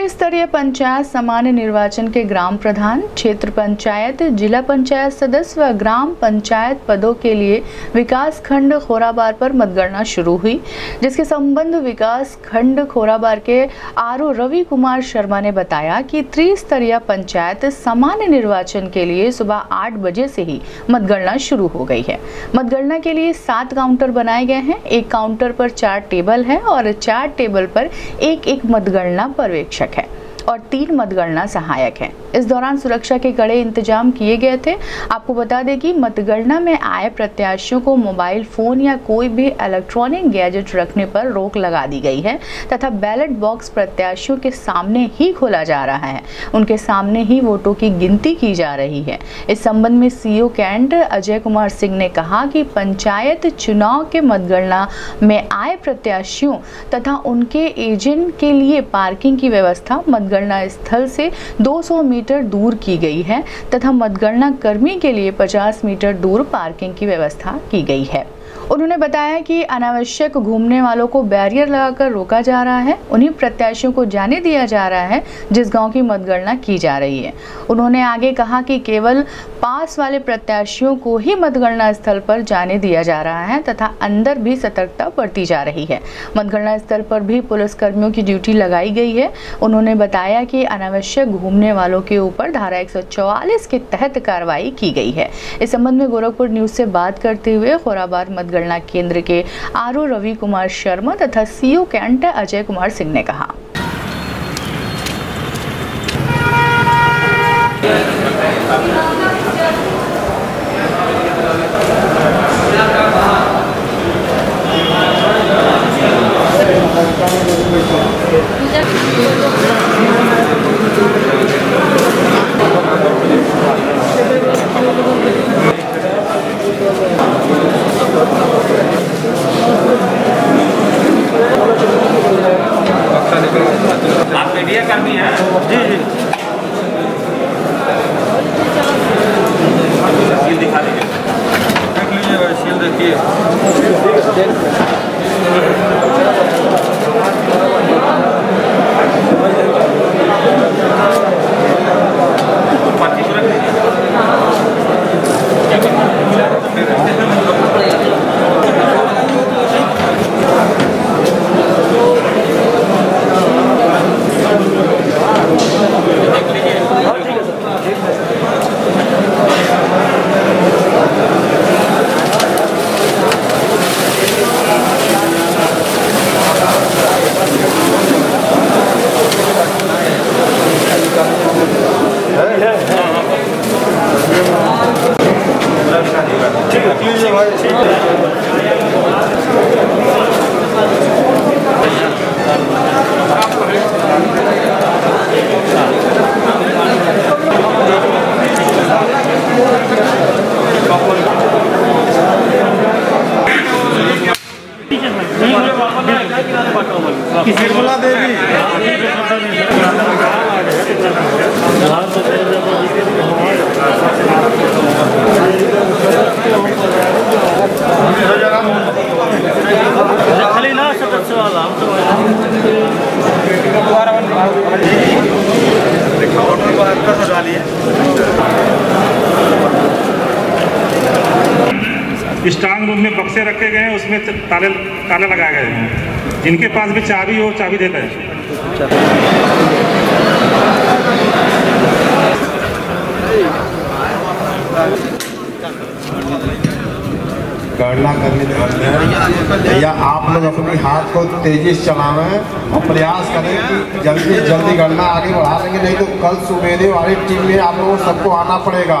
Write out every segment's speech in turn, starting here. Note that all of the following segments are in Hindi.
त्रिस्तरीय पंचायत सामान्य निर्वाचन के ग्राम प्रधान, क्षेत्र पंचायत, जिला पंचायत सदस्य व ग्राम पंचायत पदों के लिए विकास खंड खोराबार पर मतगणना शुरू हुई, जिसके संबंध विकास खंड खोराबार के आर रवि कुमार शर्मा ने बताया कि त्रिस्तरीय पंचायत सामान्य निर्वाचन के लिए सुबह आठ बजे से ही मतगणना शुरू हो गई है। मतगणना के लिए सात काउंटर बनाए गए हैं, एक काउंटर पर चार टेबल है और चार टेबल पर एक एक मतगणना पर्यवेक्षक है। और तीन मतगणना सहायक हैं। इस दौरान सुरक्षा के कड़े इंतज़ाम किए गए थे। आपको बता दें कि मतगणना में आए प्रत्याशियों को मोबाइल फ़ोन या कोई भी इलेक्ट्रॉनिक गैजेट रखने पर रोक लगा दी गई है तथा बैलेट बॉक्स प्रत्याशियों के सामने ही खोला जा रहा है। उनके सामने ही वोटों की गिनती की जा रही है। इस संबंध में सीओ कैंट अजय कुमार सिंह ने कहा कि पंचायत चुनाव के मतगणना में आए प्रत्याशियों तथा उनके एजेंट के लिए पार्किंग की व्यवस्था मतगणना स्थल से 200 मीटर दूर की गई है तथा मतगणना कर्मी के लिए 50 मीटर दूर पार्किंग की व्यवस्था की गई है। उन्होंने बताया कि अनावश्यक घूमने वालों को बैरियर लगाकर रोका जा रहा है। उन्हीं प्रत्याशियों को जाने दिया जा रहा है, जिस गाँव की मतगणना की जा रही है। उन्होंने आगे कहा कि केवल पास वाले प्रत्याशियों को ही मतगणना स्थल पर जाने दिया जा रहा है तथा अंदर भी सतर्कता बरती जा रही है। मतगणना स्थल पर भी पुलिसकर्मियों की ड्यूटी लगाई गई है। उन्होंने बताया कि अनावश्यक घूमने वालों के ऊपर धारा एक सौ चौवालीस के तहत कार्रवाई की गई है। इस संबंध में गोरखपुर न्यूज़ से बात करते हुए खोराबार मतगणना मतगणना केंद्र के आर रवि कुमार शर्मा तथा सीओ कैंट अजय कुमार सिंह ने कहा। रूम बक्से रखे गए हैं, उसमें ताले ताले लगाए गए हैं। जिनके पास भी चाबी हो चाबी देता है। गणना करने भैया, आप लोग अपने हाथ को तेज़ी से चलावें और प्रयास करें कि जल्दी से जल्दी गणना आगे बढ़ा लेंगे नहीं तो कल सुबेरे वाली टीम में आप लोगों सबको आना पड़ेगा।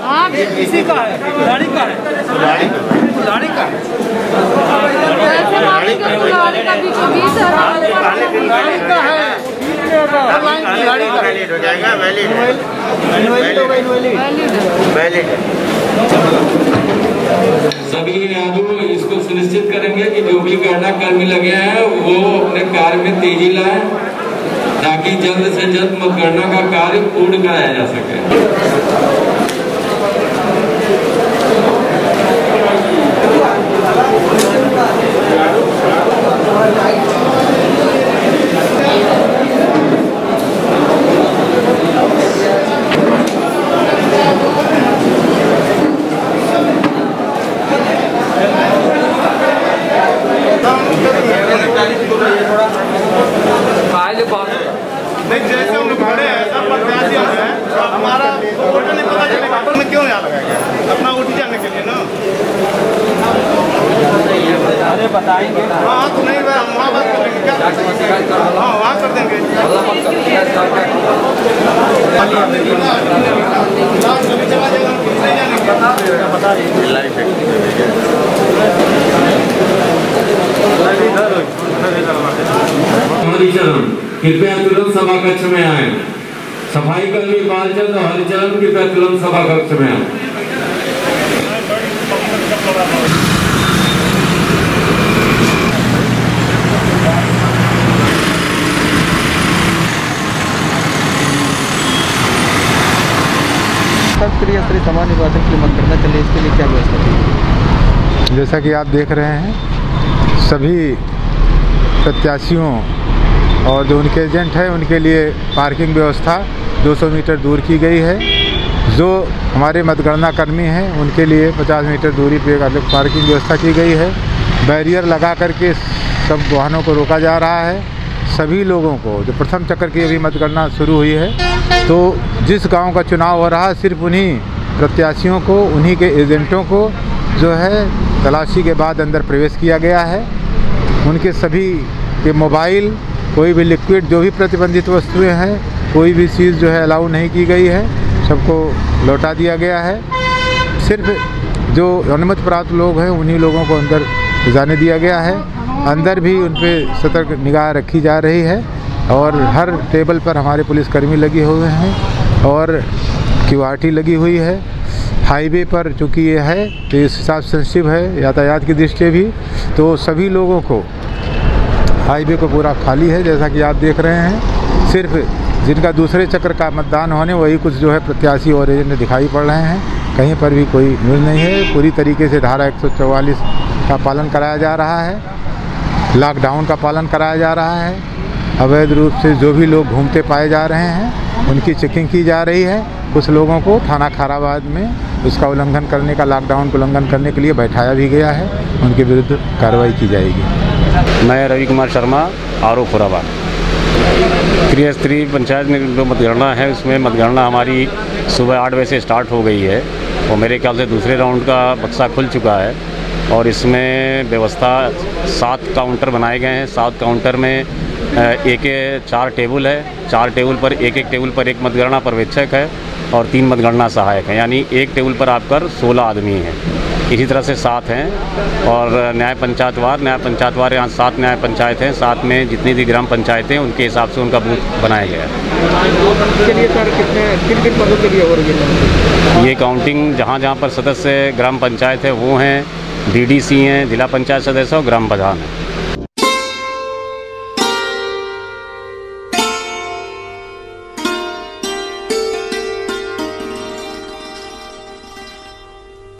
हाँ ये इसी का है कुल्हाड़ी का है कुल्हाड़ी का है कुल्हाड़ी का बीचों बीच है कुल्हाड़ी का है कुल्हाड़ी का है वैलिड हो जाएगा वैलिड वैलिड सभी यादव इसको सुनिश्चित करेंगे कि जो भी गणना कर्मी लगे हैं वो अपने कार्य में तेज़ी लाए ताकि जल्द से जल्द मतगणना का कार्य पूर्ण कराया जा सके जैसे हम लोग खड़े हैं सब प्रत्याशी हैं हमारा वोटर नहीं पता चलेगा में क्यों यहाँ लगाया गया अपना वोट जाने के लिए ना अरे बताएँगे। हाँ तो नहीं हम वहाँ बात क्या? हाँ वहाँ कर देंगे। कृपया तुरंत सभा कक्ष में आए। सफ़ाई कर्मी बालचंद और हरिचरण कृपया तुरंत सभा कक्ष में आए। समान निर्वाचन के लिए मतगणना चले इसके लिए क्या व्यवस्था की जैसा कि आप देख रहे हैं, सभी प्रत्याशियों और जो उनके एजेंट हैं, उनके लिए पार्किंग व्यवस्था 200 मीटर दूर की गई है। जो हमारे मतगणना कर्मी हैं, उनके लिए 50 मीटर दूरी पे अलग पार्किंग व्यवस्था की गई है। बैरियर लगा करके सब वाहनों को रोका जा रहा है। सभी लोगों को, जो प्रथम चक्कर की अभी मतगणना शुरू हुई है तो जिस गाँव का चुनाव हो रहा सिर्फ़ उन्हीं प्रत्याशियों को, उन्हीं के एजेंटों को जो है तलाशी के बाद अंदर प्रवेश किया गया है। उनके सभी के मोबाइल, कोई भी लिक्विड, जो भी प्रतिबंधित वस्तुएँ हैं, कोई भी चीज़ जो है अलाउ नहीं की गई है, सबको लौटा दिया गया है। सिर्फ़ जो अनुमति प्राप्त लोग हैं, उन्हीं लोगों को अंदर जाने दिया गया है। अंदर भी उन पर सतर्क निगाह रखी जा रही है और हर टेबल पर हमारे पुलिसकर्मी लगे हुए हैं और क्यूआरटी लगी हुई है। हाईवे पर चूँकि ये है तो इस हिसाब से सेंसिटिव है, यातायात की दृष्टि से भी। तो सभी लोगों को हाईवे को पूरा खाली है, जैसा कि आप देख रहे हैं। सिर्फ़ जिनका दूसरे चक्र का मतदान होने, वही कुछ जो है प्रत्याशी और एजेंट दिखाई पड़ रहे हैं। कहीं पर भी कोई न्यूज़ नहीं है। पूरी तरीके से धारा 144 का पालन कराया जा रहा है। लॉकडाउन का पालन कराया जा रहा है। अवैध रूप से जो भी लोग घूमते पाए जा रहे हैं उनकी चेकिंग की जा रही है। कुछ लोगों को थाना खाराबाद में उसका उल्लंघन करने का लॉकडाउन का उल्लंघन करने के लिए बैठाया भी गया है। उनके विरुद्ध कार्रवाई की जाएगी। मैं रवि कुमार शर्मा आर ओ खुराबाद त्रिस्तरीय पंचायत में जो मतगणना है, उसमें मतगणना हमारी सुबह आठ बजे से स्टार्ट हो गई है और मेरे ख्याल से दूसरे राउंड का बक्सा खुल चुका है और इसमें व्यवस्था सात काउंटर बनाए गए हैं। सात काउंटर में एक चार टेबल है। चार टेबल पर एक एक टेबल पर एक मतगणना पर्यवेक्षक है और तीन मतगणना सहायक हैं। यानी एक टेबल पर आपकर सोलह आदमी हैं। इसी तरह से सात हैं और न्याय पंचायतवार न्याय पंचायतवार यहाँ सात न्याय पंचायत हैं। साथ में जितनी भी ग्राम पंचायतें हैं उनके हिसाब से उनका बूथ बनाया गया है। सर कितने किन किन पदों के लिए हो रही है ये काउंटिंग जहाँ जहाँ पर सदस्य ग्राम पंचायत है वो हैं। डीडीसी हैं जिला पंचायत सदस्य और ग्राम प्रधान हैं।